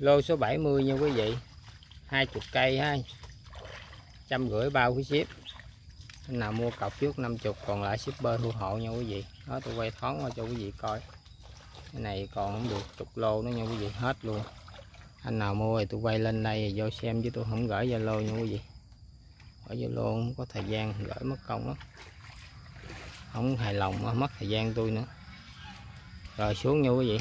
lô số 70 nha quý vị. 20 cây ha. Trăm rưỡi bao cái ship. Anh nào mua cọc trước 50 còn lại shipper thu hộ nha quý vị. Đó, tôi quay thoáng qua cho quý vị coi. Cái này còn không được chục lô nữa nha quý vị, hết luôn. Anh nào mua thì tôi quay lên đây vô xem chứ tôi không gửi zalo nha quý vị. Ở zalo không có thời gian, gửi mất công lắm. Không hài lòng, mất thời gian tôi nữa. Rồi xuống nha quý vị.